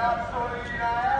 Arab